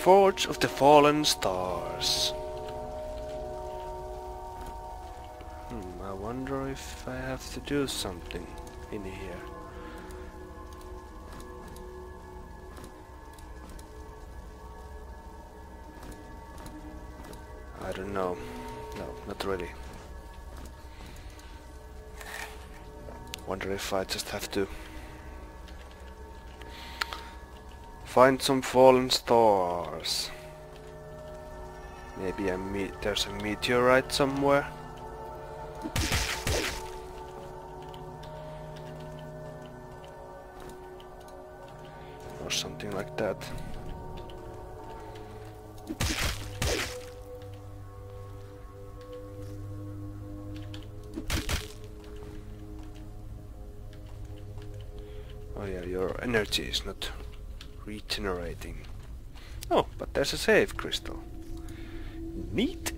Forge of the Fallen Stars. Hmm, I wonder if I have to do something in here. I don't know. No, not really. Wonder if I just have to find some fallen stars. Maybe a there's a meteorite somewhere. Or something like that. Oh yeah, your energy is not regenerating. Oh, but there's a save crystal. Neat.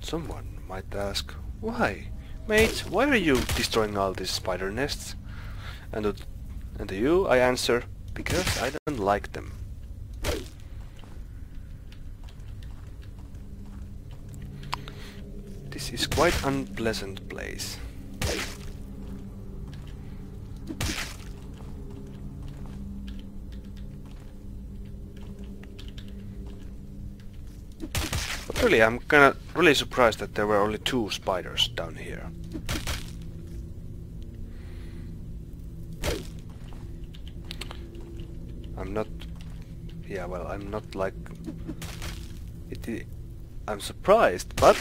Someone might ask, why? Mate, why are you destroying all these spider nests? And and to you I answer, because I don't like them. This is quite unpleasant place. But really, I'm kinda really surprised that there were only two spiders down here. I'm not... Yeah, well, I'm not like... It, I'm surprised, but...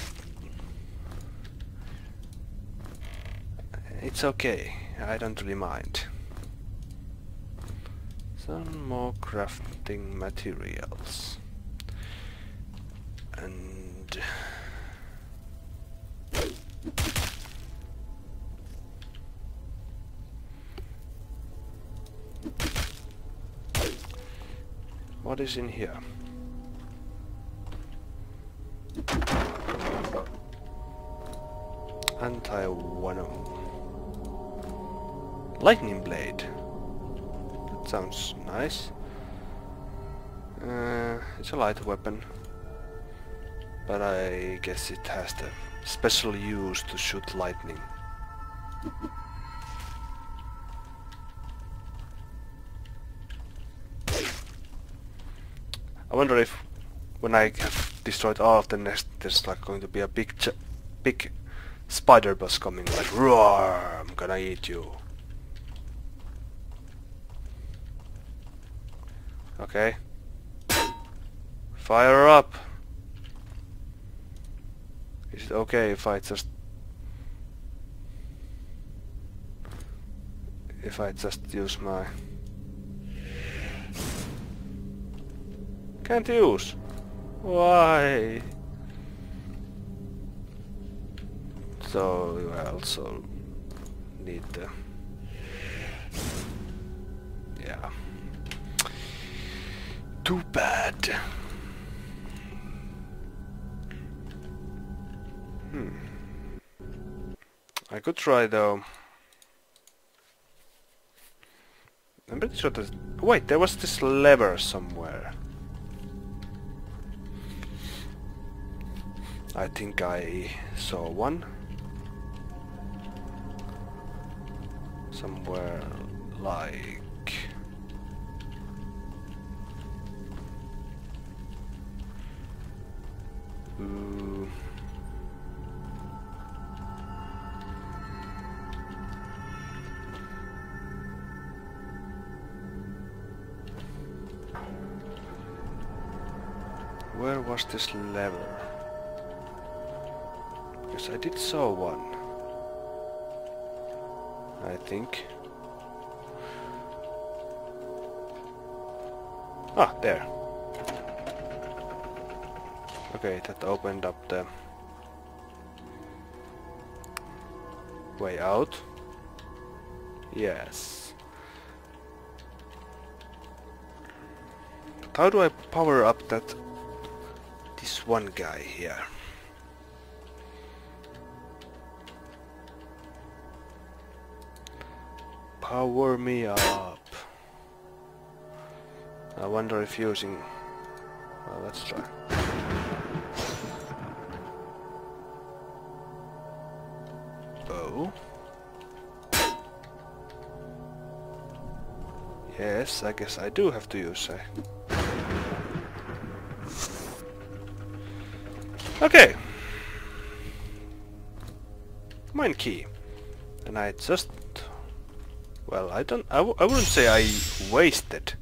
It's okay. I don't really mind. Some more crafting materials. And... What is in here? Anti-venom. Lightning blade. That sounds nice. Uh, it's a light weapon. But I guess it has the special use to shoot lightning. I wonder if when I have destroyed all of the nest, there's like going to be a big, big spider boss coming, like roar! I'm gonna eat you. Okay. Fire up. Is it okay if I just if I just use my Can't use. Why? So I also need the yeah. Too bad. Hmm. I could try though. I'm pretty sure that... Wait, there was this lever somewhere. I think I saw one. Somewhere like... Ooh. Where was this lever? Because I did saw one. I think. Ah, there. Okay, that opened up the way out. Yes. But how do I power up that... this one guy here? Power me up. I wonder if using... Well, let's try. Oh. Yes, I guess I do have to use a... Okay. Mine key. And I just... Well, I don't... I w I wouldn't say I wasted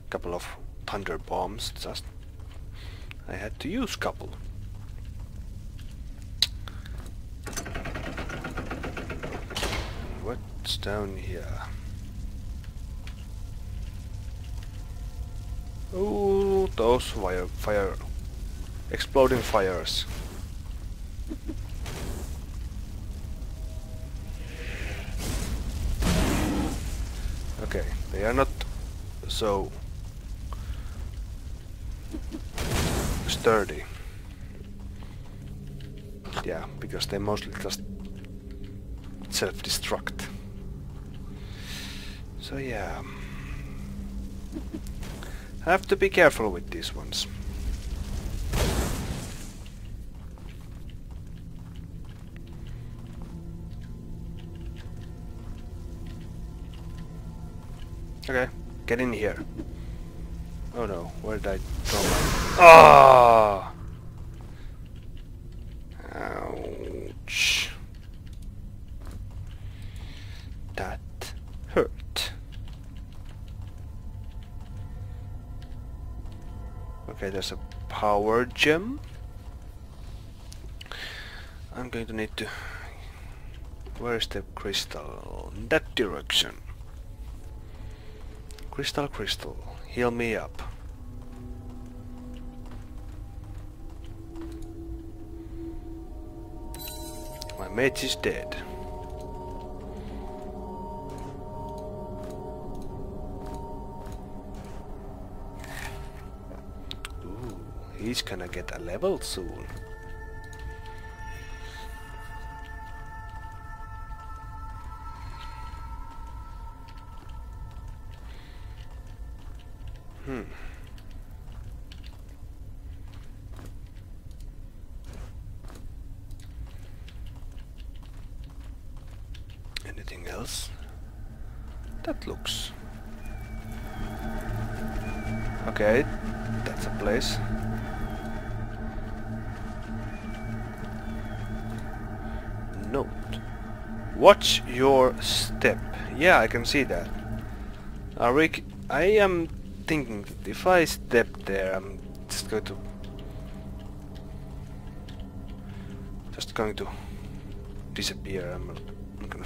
a couple of thunder bombs, just... I had to use couple. What's down here? Oh, those fire, fire, exploding fires. Okay, they are not so sturdy. Yeah, because they mostly just self-destruct. So yeah. Have to be careful with these ones. Okay, get in here. Oh no, where did I throw my... Ah! Ouch. That hurt. Okay, there's a power gem. I'm going to need to... Where is the crystal? In that direction. Crystal, crystal, heal me up. My mate is dead. Ooh, he's gonna get a level soon. Anything else? That looks... Okay, that's a place. Note. Watch your step. Yeah, I can see that. Rick, I am thinking that if I step there, I'm just going to... Just going to disappear. I'm,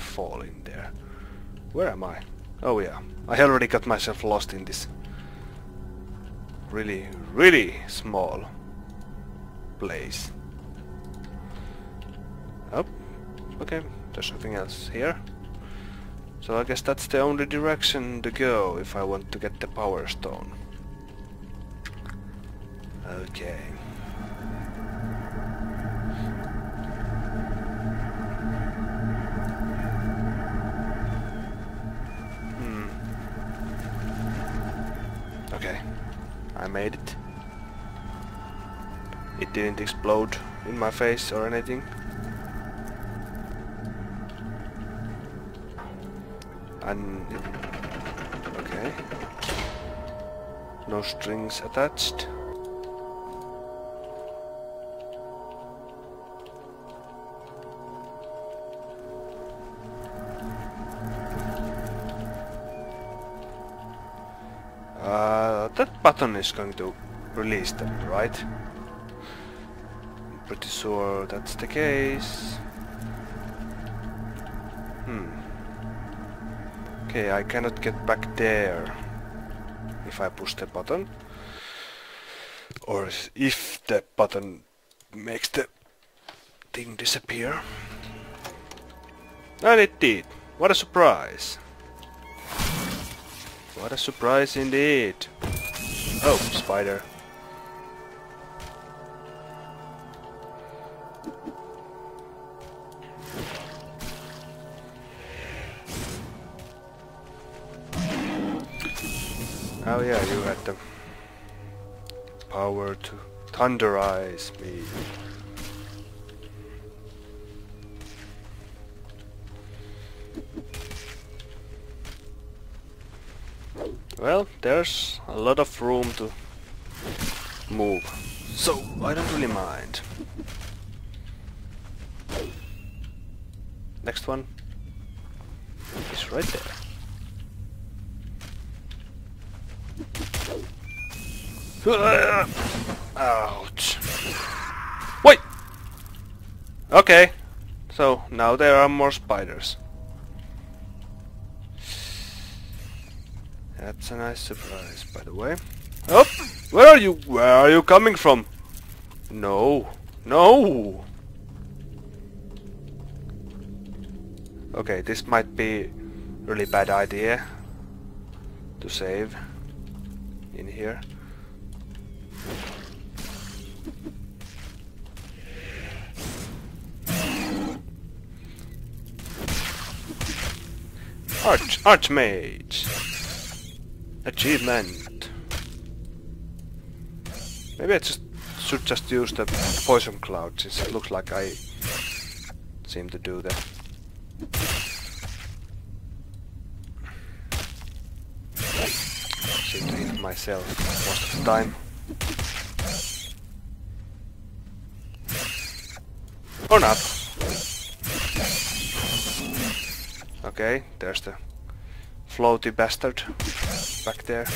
fall in there. Where am I? Oh yeah, I already got myself lost in this really, really small place. Oh, okay, there's nothing else here. So I guess that's the only direction to go if I want to get the power stone. Okay. Made it. It didn't explode in my face or anything. And okay. No strings attached. Button is going to release them, right? I'm pretty sure that's the case. Hmm. Okay, I cannot get back there if I push the button. Or if the button makes the thing disappear. And it did. What a surprise. What a surprise indeed. Oh, spider. Oh yeah, you had the power to thunderize me. Well, there's a lot of room to move, so I don't really mind. Next one is right there. Ouch. Wait! Okay, so now there are more spiders. That's a nice surprise, by the way. Oh! Where are you? Where are you coming from? No. No! Okay, this might be really bad idea to save in here. Arch Archmage achievement. Maybe I just should just use the poison cloud since it looks like I seem to do that. Seem to hit myself most of the time. Or not. Okay, there's the floaty bastard back there.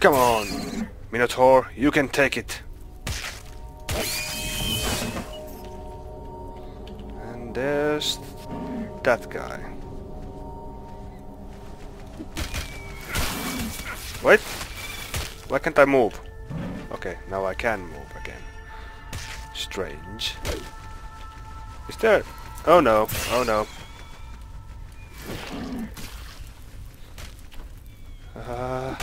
Come on, Minotaur, you can take it. And there's that guy. Wait, why can't I move? Okay, now I can move again. Strange. Is there... Oh no, oh no. Uh...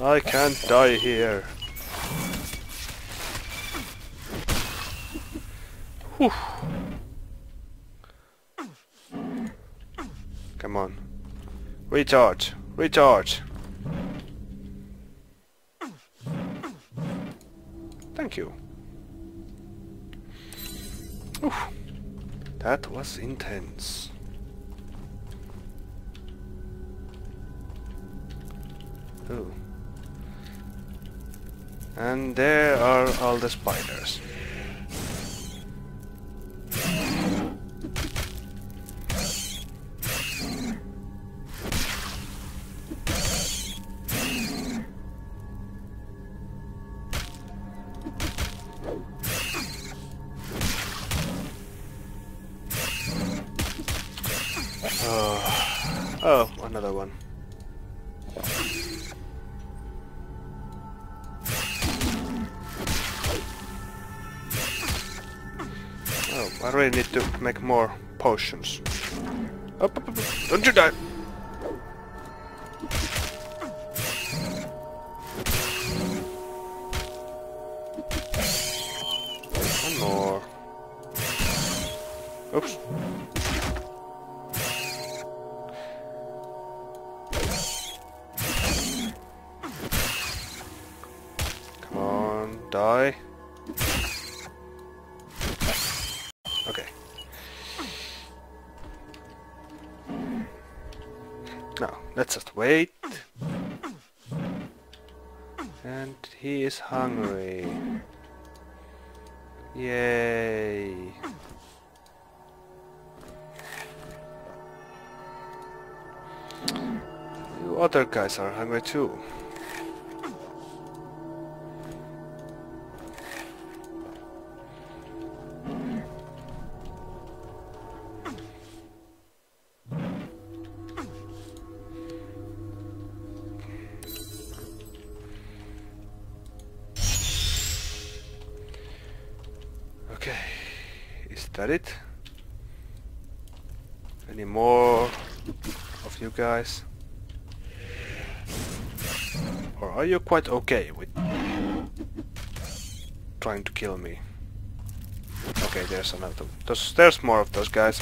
I can't die here. Whew. Come on. Recharge. Recharge. Thank you. Oof. That was intense. Ooh. And there are all the spiders. Oh, another one. Oh, I really need to make more potions. Don't you die! Die. Okay. Now, let's just wait. And he is hungry. Yay. You other guys are hungry too. That it? Any more of you guys? Or are you quite okay with trying to kill me? Okay, there's another. There's, there's more of those guys.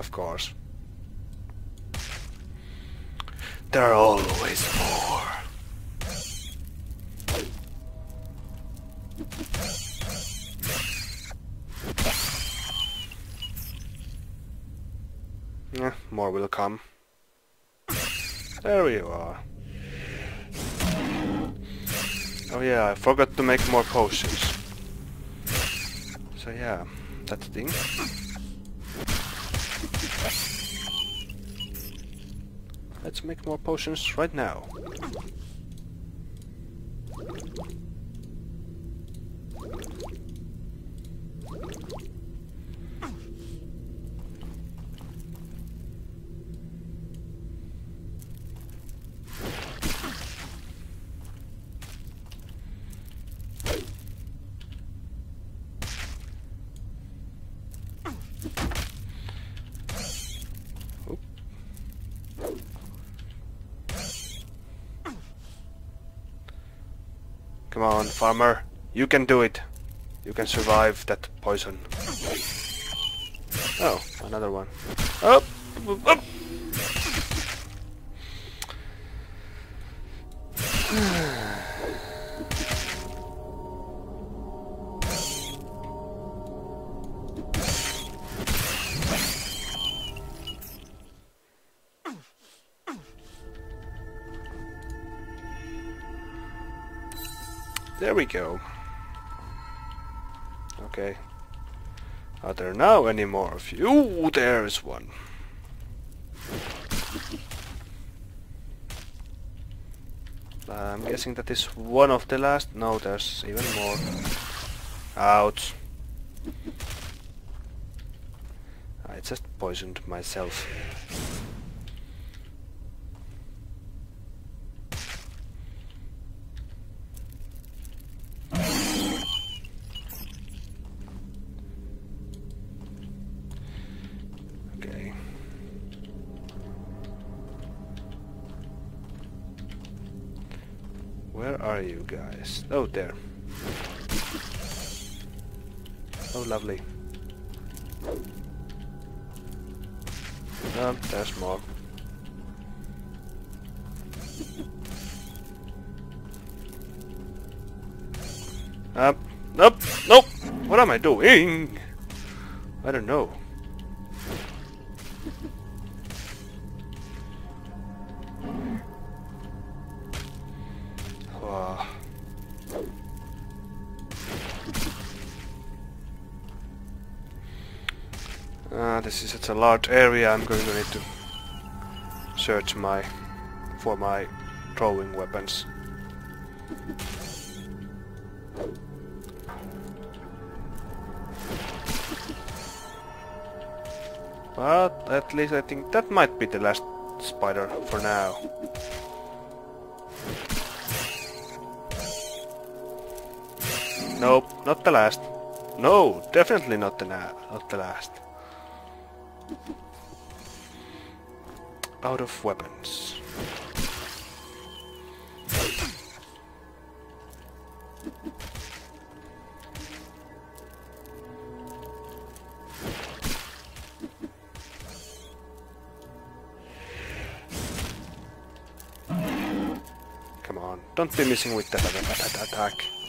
Of course. There are always more. More will come. There you are. Oh yeah, I forgot to make more potions. So yeah, that thing. Let's make more potions right now. Come on, farmer. You can do it. You can survive that poison. Oh, another one. Up! Up! There we go. Okay. Are there now any more of you? Ooh, there's one. I'm guessing that is one of the last. No, there's even more. Ouch. I just poisoned myself. Okay. Where are you guys? Oh, there. Oh, lovely. Um, there's more. Up. Nope. Nope. What am I doing? I don't know. Such a large area. I'm going to need to search my for my throwing weapons. But at least I think that might be the last spider for now. Nope, not the last. No, definitely not the not the last. Out of weapons. Come on, don't be missing with that attack.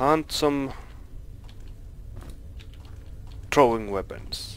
Let's hunt some throwing weapons.